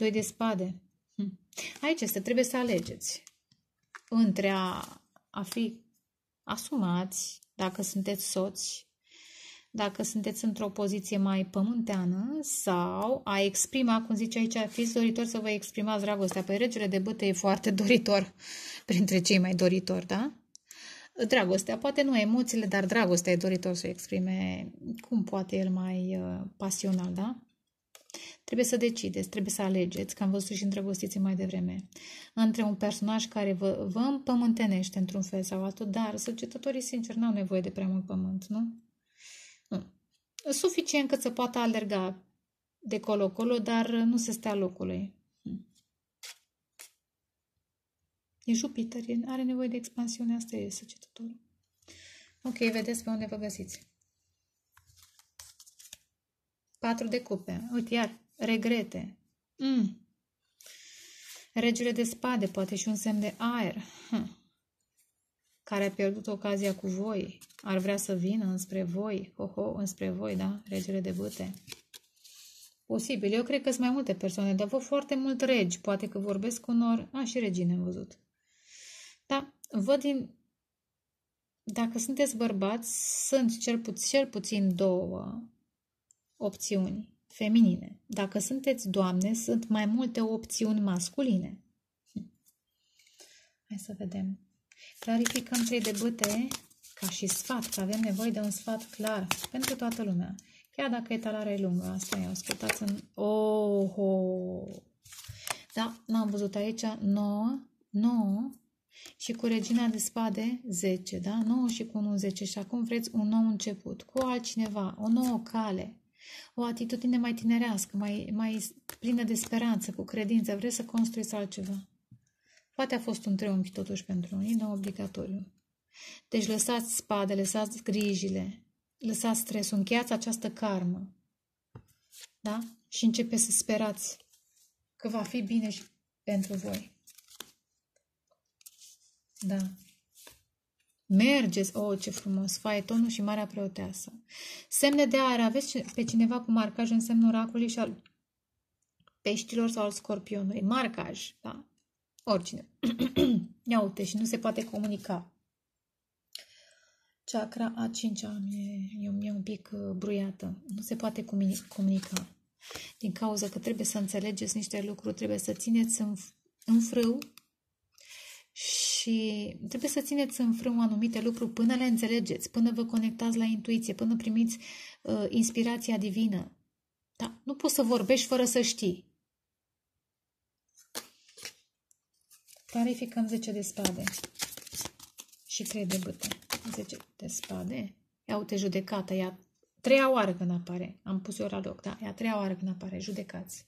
Doi de spade. Hm. Aici este, trebuie să alegeți între a, a fi asumați, dacă sunteți soți, dacă sunteți într-o poziție mai pământeană sau a exprima, cum zice aici, fiți doritor să vă exprimați dragostea. Păi regele de bătă e foarte doritor printre cei mai doritori, da? Dragostea, poate nu emoțiile, dar dragostea e doritor să exprime cum poate el mai uh, pasional, da? Trebuie să decideți, trebuie să alegeți, că am văzut și îndrăgostiți mai devreme, între un personaj care vă, vă împământenește într-un fel sau altul, dar săgetătorii, sincer, n-au nevoie de prea mult pământ, nu? Nu. Suficient cât să poată alerga de colo-colo, dar nu se stea locului. Hm. E Jupiter, are nevoie de expansiune, asta e săgetătorul. Ok, vedeți pe unde vă găsiți. Patru de cupe. Uite, iar, regrete. Mm. Regele de spade, poate și un semn de aer. Hm. Care a pierdut ocazia cu voi. Ar vrea să vină înspre voi. Ho-ho, înspre voi, da? Regele de băte. Posibil. Eu cred că sunt mai multe persoane, dar văd foarte mult regi. Poate că vorbesc cu unor... A, și regine am văzut. Da, văd din... Dacă sunteți bărbați, sunt cel, puț- cel puțin două opțiuni feminine. Dacă sunteți doamne, sunt mai multe opțiuni masculine. Hm. Hai să vedem. Clarificăm trei de băte ca și sfat, că avem nevoie de un sfat clar pentru toată lumea. Chiar dacă etalarea e lungă, asta e, ascultați în... Oh, oh. Da, n-am văzut aici 9, 9 și cu regina de spade 10, da? 9 și cu 1 10 și acum vreți un nou început, cu altcineva, o nouă cale, o atitudine mai tinerească, mai, mai plină de speranță, cu credință, vreți să construiți altceva. Poate a fost un triunghi totuși pentru unii, nu obligatoriu. Deci lăsați spadele, lăsați grijile, lăsați stresul, încheiați această karmă. Da? Și începe să sperați că va fi bine și pentru voi. Da. Mergeți, oh, ce frumos, faetonul și Marea Preoteasă. Semne de aer, aveți pe cineva cu marcaj în semnul oracului și al peștilor sau al scorpionului. Marcaj, da? Oricine. Ia uite, și nu se poate comunica. Chakra a cincea e, e, e un pic uh, bruiată. Nu se poate comunica. din cauza că trebuie să înțelegeți niște lucruri, trebuie să țineți în, în frâu și trebuie să țineți în frâu anumite lucruri până le înțelegeți, până vă conectați la intuiție, până primiți uh, inspirația divină. Da, nu poți să vorbești fără să știi. Clarificăm 10 de spade și 3 de bâte. 10 de spade. Ia uite judecată, ia treia oară când apare. Am pus eu la loc, da? Ia treia oară când apare. Judecați.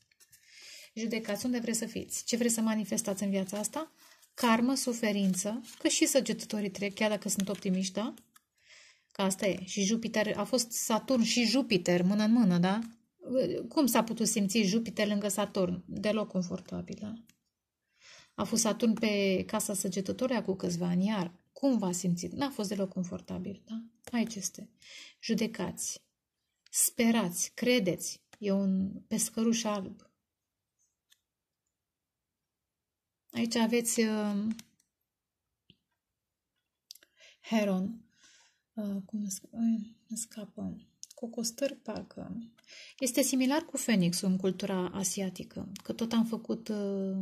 Judecați unde vreți să fiți. Ce vreți să manifestați în viața asta? Karmă, suferință, că și săgetătorii trec, chiar dacă sunt optimiști, da? Că asta e. Și Jupiter, a fost Saturn și Jupiter, mână în mână, da? Cum s-a putut simți Jupiter lângă Saturn? Deloc confortabil, da? A fost Saturn pe casa săgetătorii cu câțiva ani, iar cum v-a simțit? N-a fost deloc confortabil, da? Aici este. Judecați, sperați, credeți. E un pescăruș alb. Aici aveți uh, Heron. Uh, cum scapă? Cocostârpacă. Este similar cu Fenixul în cultura asiatică, că tot am făcut uh,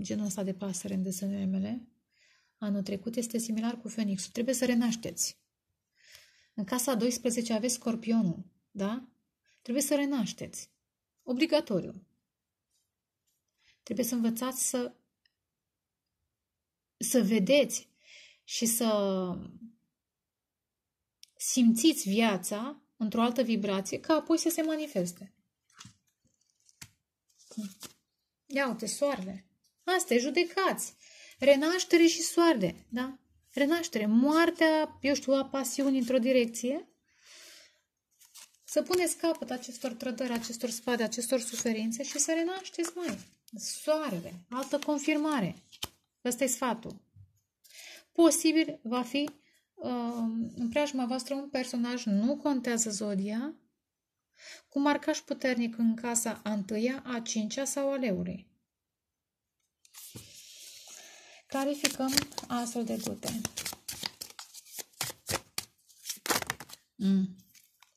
genul ăsta de pasăre în desenele mele. Anul trecut este similar cu Fenixul. Trebuie să renașteți. În casa 12 aveți scorpionul, da? Trebuie să renașteți. Obligatoriu. Trebuie să învățați să să vedeți și să simțiți viața într-o altă vibrație, ca apoi să se manifeste. Ia uite, soarele. Asta e, judecați. Renaștere și soarele, da? Renaștere, moartea, eu știu, a pasiunii într-o direcție, să puneți capăt acestor trădări, acestor spade, acestor suferințe și să renașteți mai. Soarele, altă confirmare. Ăsta e sfatul. Posibil va fi uh, în preajma voastră un personaj, nu contează zodia, cu marcaj puternic în casa a întâia, a cincea sau a leului. Clarificăm asul de gute. Mm.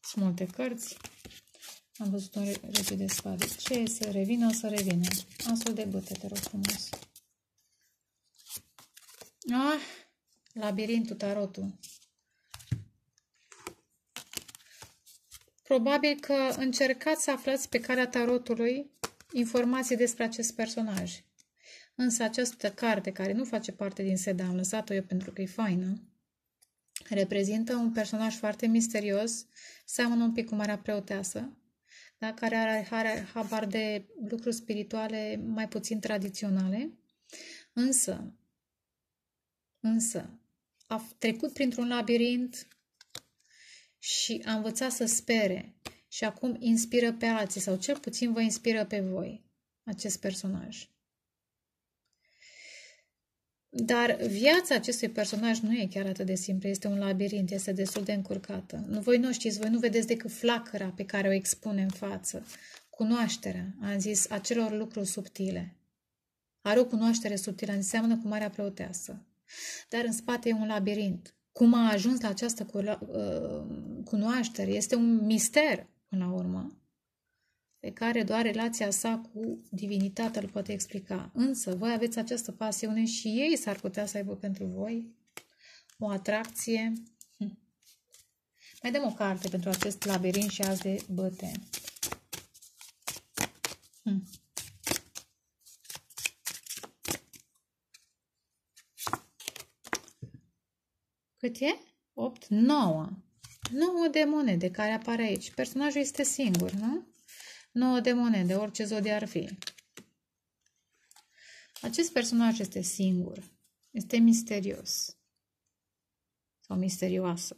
Sunt multe cărți. Am văzut un rege de spade. Ce să revină, o să revină. Asul de bute, te rog frumos. Ah, labirintul, tarotul. Probabil că încercați să aflați pe calea tarotului informații despre acest personaj. Însă această carte, care nu face parte din seda, am lăsat-o eu pentru că e faină, reprezintă un personaj foarte misterios, seamănă un pic cu Marea Preoteasă, da? care are, are habar de lucruri spirituale mai puțin tradiționale, însă, însă, a trecut printr-un labirint și a învățat să spere și acum inspiră pe alții sau cel puțin vă inspiră pe voi acest personaj. Dar viața acestui personaj nu e chiar atât de simplă, este un labirint, este destul de încurcată. Nu, voi nu știți, voi nu vedeți decât flacăra pe care o expune în față, cunoașterea, am zis, acelor lucruri subtile. Are o cunoaștere subtilă, înseamnă cu marea preoteasă. Dar în spate e un labirint. Cum a ajuns la această uh, cunoaștere este un mister, până la urmă pe care doar relația sa cu divinitatea îl poate explica. Însă, voi aveți această pasiune și ei s-ar putea să aibă pentru voi o atracție. Hm. Mai dăm o carte pentru acest labirint și azi de băte. Hm. Cât e? 8? 9. 9 de monede care apare aici. Personajul este singur, nu? 9 de monede, orice zodie ar fi. Acest personaj este singur, este misterios sau misterioasă.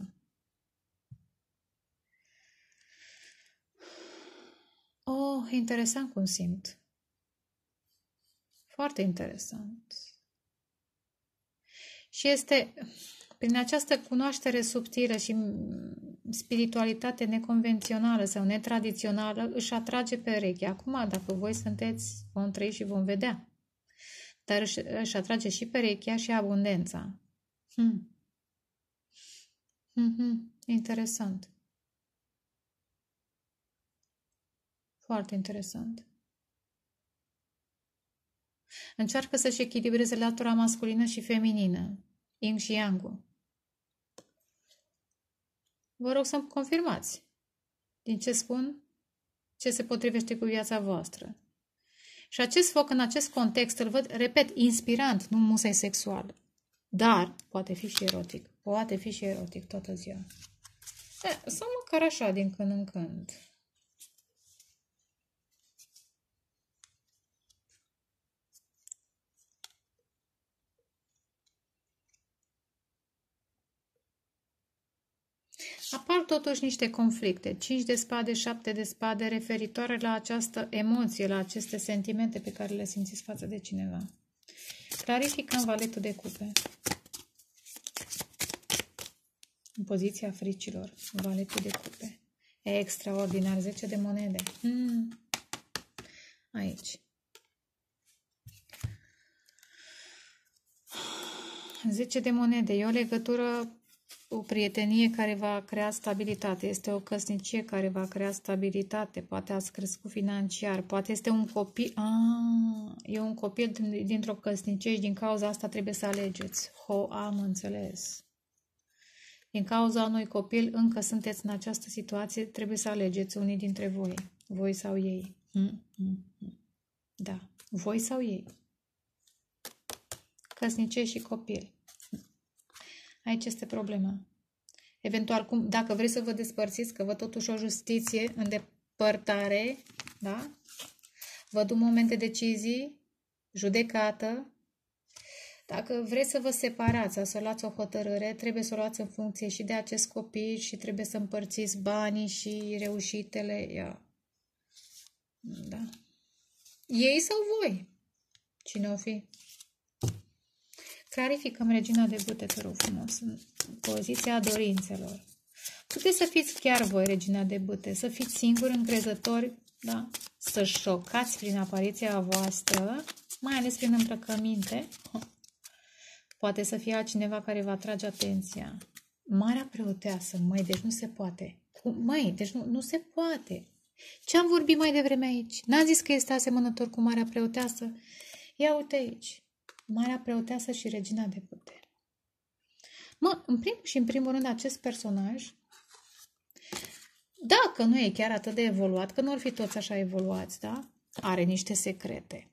Oh, interesant cum simt. Foarte interesant. Și este prin această cunoaștere subtilă și spiritualitate neconvențională sau netradițională își atrage pereche. Acum, dacă voi sunteți, vom trăi și vom vedea. Dar își, își atrage și perechea și abundența. Hmm. Hmm, hmm. Interesant. Foarte interesant. Încearcă să-și echilibreze latura masculină și feminină, yin și yang Vă rog să-mi confirmați din ce spun, ce se potrivește cu viața voastră. Și acest foc, în acest context, îl văd, repet, inspirant, nu musai sexual. Dar poate fi și erotic. Poate fi și erotic toată ziua. E, sau măcar așa, din când în când. Apar totuși niște conflicte, 5 de spade, 7 de spade, referitoare la această emoție, la aceste sentimente pe care le simțiți față de cineva. Clarificăm valetul de cupe. În poziția fricilor, valetul de cupe. E extraordinar, 10 de monede. Hmm. Aici. 10 de monede. E o legătură o prietenie care va crea stabilitate, este o căsnicie care va crea stabilitate, poate ați crescut financiar, poate este un copil, ah, e un copil dintr-o căsnicie și din cauza asta trebuie să alegeți. Ho, am înțeles. Din cauza unui copil încă sunteți în această situație, trebuie să alegeți unii dintre voi, voi sau ei. Mm, mm, mm. Da, voi sau ei. Căsnicie și copil. Aici este problema. Eventual, cum, dacă vreți să vă despărțiți, că văd totuși o justiție în depărtare, da? Văd un moment de decizii, judecată. Dacă vreți să vă separați sau să luați o hotărâre, trebuie să o luați în funcție și de acest copil și trebuie să împărțiți banii și reușitele. Ia. Da. Ei sau voi? Cine o fi? Clarificăm regina de bute, te rog frumos, în poziția dorințelor. Puteți să fiți chiar voi, regina de bute, să fiți singuri încrezători, da? să șocați prin apariția voastră, mai ales prin îmbrăcăminte. Poate să fie altcineva care va atrage atenția. Marea preoteasă, măi, deci nu se poate. Măi, deci nu, nu se poate. Ce am vorbit mai devreme aici? N-am zis că este asemănător cu Marea Preoteasă? Ia uite aici. Marea Preoteasă și Regina de Putere. Mă, în primul și în primul rând, acest personaj, dacă nu e chiar atât de evoluat, că nu ar fi toți așa evoluați, da? Are niște secrete.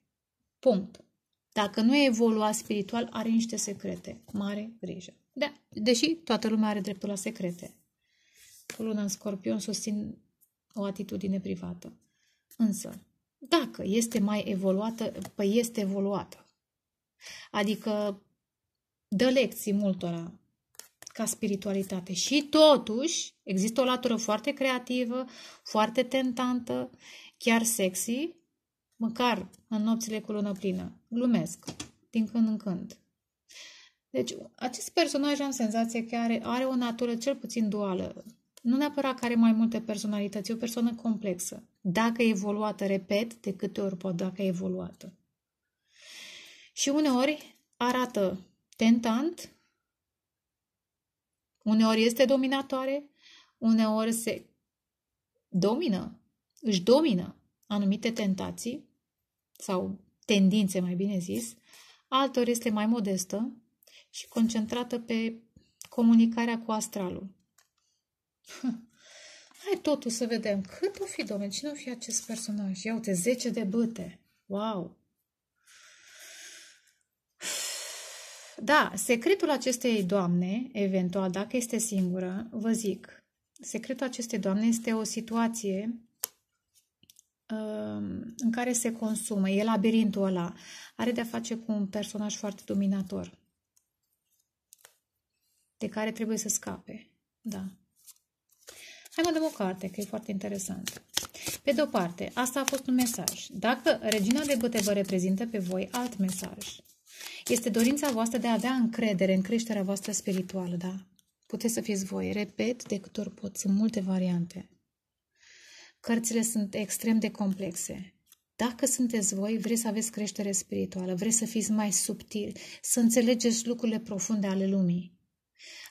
Punct. Dacă nu e evoluat spiritual, are niște secrete. Mare grijă. Da, deși toată lumea are dreptul la secrete. Cu luna în scorpion susțin o atitudine privată. Însă, dacă este mai evoluată, păi este evoluată. Adică dă lecții multora ca spiritualitate. Și totuși există o latură foarte creativă, foarte tentantă, chiar sexy, măcar în nopțile cu lună plină. Glumesc, din când în când. Deci, acest personaj am senzație că are, are o natură cel puțin duală. Nu neapărat că are mai multe personalități, e o persoană complexă. Dacă e evoluată, repet, de câte ori pot, dacă e evoluată. Și uneori arată tentant, uneori este dominatoare, uneori se domină, își domină anumite tentații sau tendințe, mai bine zis, altor este mai modestă și concentrată pe comunicarea cu astralul. Hai totul să vedem cât o fi, domnule, cine o fi acest personaj? Ia uite, 10 de băte. Wow! Da, secretul acestei doamne, eventual, dacă este singură, vă zic, secretul acestei doamne este o situație um, în care se consumă, e labirintul ăla, are de-a face cu un personaj foarte dominator, de care trebuie să scape. Da. Hai mă dăm o carte, că e foarte interesant. Pe de o parte, asta a fost un mesaj. Dacă regina de băte vă reprezintă pe voi, alt mesaj. Este dorința voastră de a avea încredere în creșterea voastră spirituală, da? Puteți să fiți voi. Repet de câte ori pot. Sunt multe variante. Cărțile sunt extrem de complexe. Dacă sunteți voi, vreți să aveți creștere spirituală, vreți să fiți mai subtili, să înțelegeți lucrurile profunde ale lumii,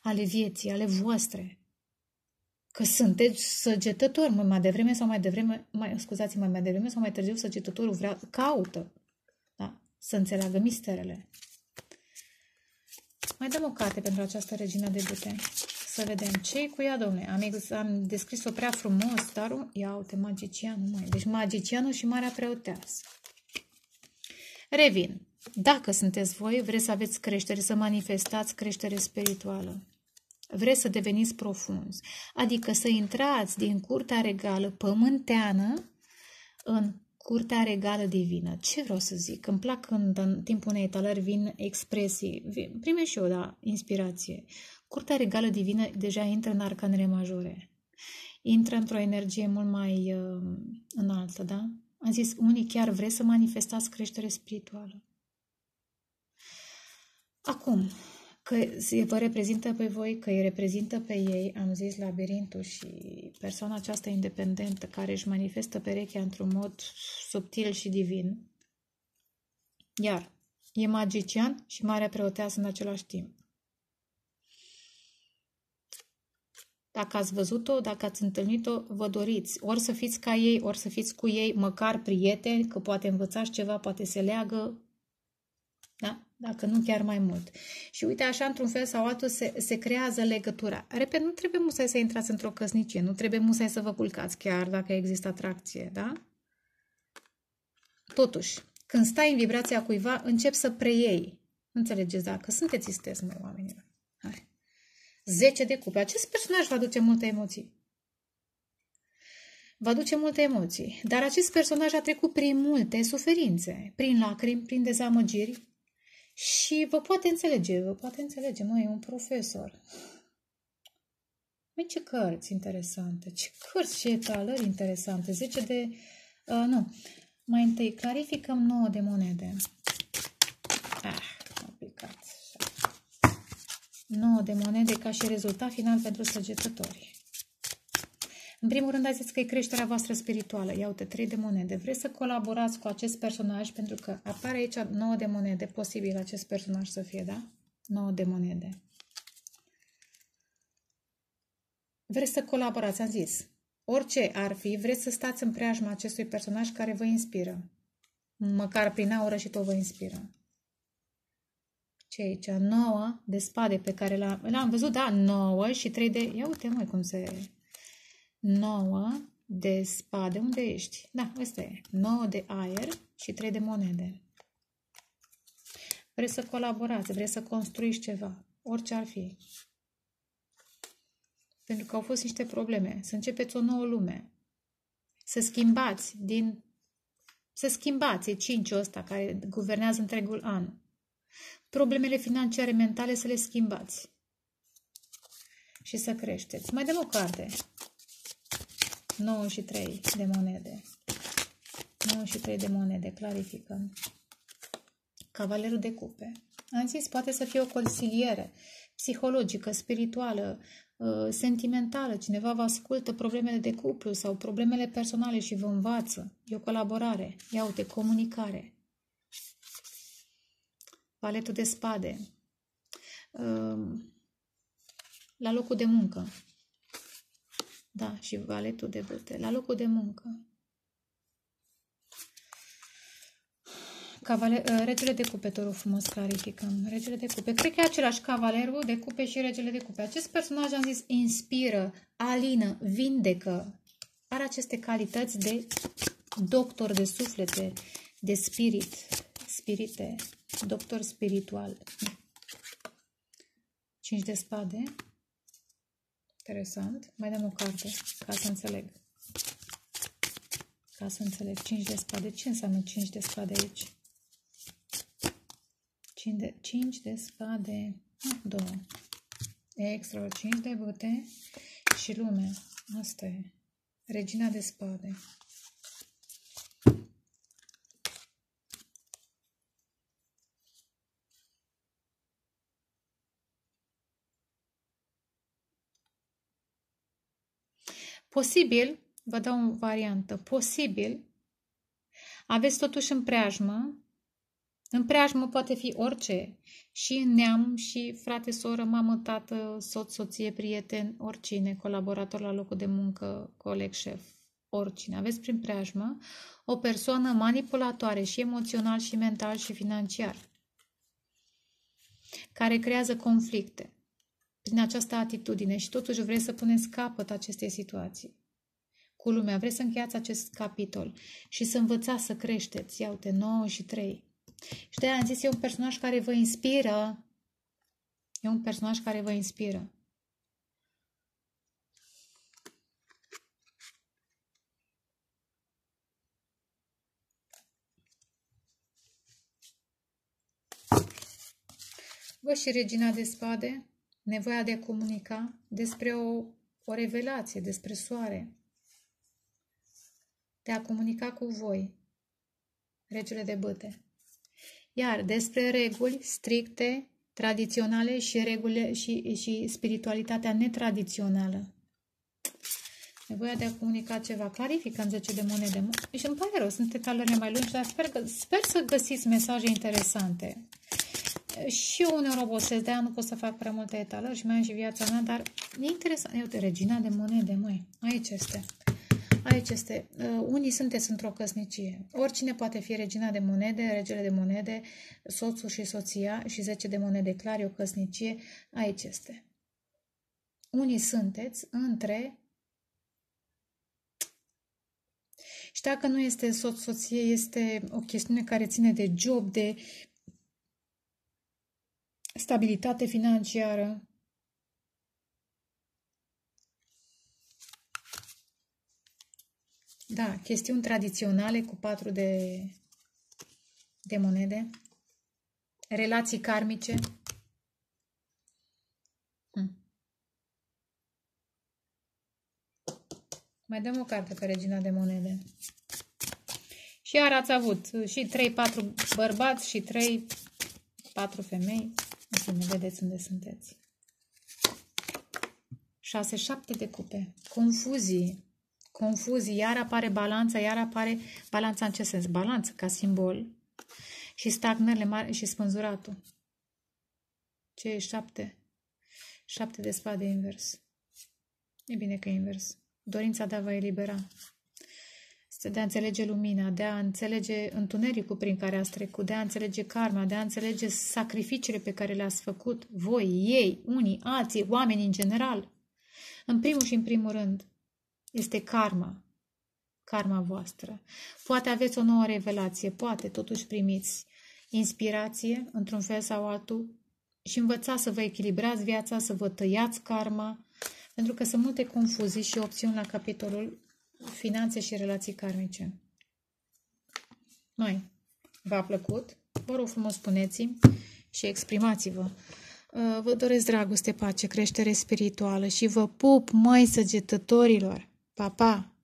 ale vieții, ale voastre. că sunteți săgetători, mai devreme sau mai devreme, mai, scuzați-mă, mai devreme sau mai târziu săgetătorul vrea, caută da? să înțeleagă misterele. Mai dăm o carte pentru această regină de bute. Să vedem ce cu ea, domnule. Am, am descris-o prea frumos, dar ia uite, magicianul, mai. Deci magicianul și marea preoteasă. Revin. Dacă sunteți voi, vreți să aveți creștere, să manifestați creștere spirituală. Vreți să deveniți profunzi. Adică să intrați din curtea regală pământeană în curtea regală divină. Ce vreau să zic? Îmi plac când în timpul unei talări vin expresii. Vin, prime și eu, da, inspirație. Curtea regală divină deja intră în arcanele majore. Intră într-o energie mult mai uh, înaltă, da? Am zis, unii chiar vreți să manifestați creștere spirituală. Acum, că vă reprezintă pe voi, că îi reprezintă pe ei, am zis, labirintul și persoana aceasta independentă care își manifestă perechea într-un mod subtil și divin. Iar e magician și mare preoteasă în același timp. Dacă ați văzut-o, dacă ați întâlnit-o, vă doriți. Ori să fiți ca ei, ori să fiți cu ei, măcar prieteni, că poate învățați ceva, poate se leagă, da? Dacă nu chiar mai mult. Și uite, așa, într-un fel sau altul, se, se creează legătura. Repet, nu trebuie musai să intrați într-o căsnicie, nu trebuie musai să vă culcați, chiar dacă există atracție, da? Totuși, când stai în vibrația cuiva, încep să preiei. Înțelegeți, dacă sunteți isteți, mai oamenilor. Hai. 10 de cupe. Acest personaj va aduce multe emoții. Va aduce multe emoții. Dar acest personaj a trecut prin multe suferințe, prin lacrimi, prin dezamăgiri, și vă poate înțelege, vă poate înțelege, mă, e un profesor. Măi, ce cărți interesante, ce cărți și etalări interesante. 10 de... Uh, nu. Mai întâi, clarificăm 9 de monede. Ah, am picat. 9 de monede ca și rezultat final pentru săgetători. În primul rând, zis că e creșterea voastră spirituală. Ia uite, trei de monede. Vreți să colaborați cu acest personaj pentru că apare aici 9 de monede. Posibil acest personaj să fie, da? 9 de monede. Vreți să colaborați, am zis. Orice ar fi, vreți să stați în preajma acestui personaj care vă inspiră. Măcar prin aură și tot vă inspiră. Ce aici? 9 de spade pe care l-am văzut, da, 9 și 3 de... Ia uite, mai cum se 9 de spade. Unde ești? Da, ăsta e. 9 de aer și 3 de monede. Vreți să colaborați, vreți să construiți ceva, orice ar fi. Pentru că au fost niște probleme. Să începeți o nouă lume. Să schimbați din... Să schimbați cinciul ăsta care guvernează întregul an. Problemele financiare mentale să le schimbați. Și să creșteți. Mai dăm o carte. 9 și 3 de monede. 9 și 3 de monede, clarificăm. Cavalerul de cupe. Am zis, poate să fie o consiliere psihologică, spirituală, uh, sentimentală. Cineva vă ascultă problemele de cuplu sau problemele personale și vă învață. E o colaborare. Ia uite, comunicare. Valetul de spade. Uh, la locul de muncă. Da, și valetul de băte. La locul de muncă. Cavale, uh, regele de cupe, te rog frumos, clarificăm. Regele de cupe. Cred că e același cavalerul de cupe și regele de cupe. Acest personaj, am zis, inspiră, alină, vindecă. Are aceste calități de doctor de suflete, de spirit, spirite, doctor spiritual. Cinci de spade. Interesant. Mai dăm o carte ca să înțeleg. Ca să înțeleg. 5 de spade. Ce înseamnă 5 de spade aici? 5 de, 5 de spade. 2. Extra. 5 de bute și lumea. Asta e. Regina de spade. Posibil, vă dau o variantă, posibil, aveți totuși în preajmă În preajmă poate fi orice. Și în neam, și frate, soră, mamă, tată, soț, soție, prieten, oricine, colaborator la locul de muncă, coleg, șef, oricine. Aveți prin preajmă o persoană manipulatoare și emoțional, și mental, și financiar, care creează conflicte prin această atitudine și totuși vreți să puneți capăt acestei situații. Cu lumea, vreți să încheiați acest capitol și să învățați să creșteți. Ia uite, 9 și 3. Și de am zis, e un personaj care vă inspiră. E un personaj care vă inspiră. Vă și regina de spade, nevoia de a comunica despre o, o revelație, despre soare, de a comunica cu voi, regele de băte. Iar despre reguli stricte, tradiționale și, regulile, și, și spiritualitatea netradițională. Nevoia de a comunica ceva. Clarificăm 10 de monede. Și îmi pare rău, sunt etalările mai lungi, dar sper, că, sper să găsiți mesaje interesante. Și eu uneori obosesc, de-aia nu pot să fac prea multe etalări și mai am și viața mea, dar e interesant. Uite, regina de monede, măi, aici este. Aici este. Uh, unii sunteți într-o căsnicie. Oricine poate fi regina de monede, regele de monede, soțul și soția și 10 de monede clar, e o căsnicie. Aici este. Unii sunteți între Și dacă nu este soț-soție, este o chestiune care ține de job, de stabilitate financiară, Da, chestiuni tradiționale cu patru de, de monede. Relații karmice. Hm. Mai dăm o carte pe regina de monede. Și iar ați avut și 3-4 bărbați și 3-4 femei. În fine, vedeți unde sunteți. 6-7 de cupe. Confuzii confuzii, iar apare balanța, iar apare balanța în ce sens? Balanță ca simbol și stagnările mari și spânzuratul. Ce e șapte? Șapte de spade invers. E bine că e invers. Dorința de a vă elibera. Este de a înțelege lumina, de a înțelege întunericul prin care ați trecut, de a înțelege karma, de a înțelege sacrificiile pe care le-ați făcut voi, ei, unii, alții, oameni în general. În primul și în primul rând, este karma, karma voastră. Poate aveți o nouă revelație, poate totuși primiți inspirație într-un fel sau altul și învățați să vă echilibrați viața, să vă tăiați karma, pentru că sunt multe confuzii și opțiuni la capitolul finanțe și relații karmice. Mai, v-a plăcut? Vă rog frumos spuneți și exprimați-vă. Vă doresc dragoste, pace, creștere spirituală și vă pup, mai săgetătorilor! Pa, pa!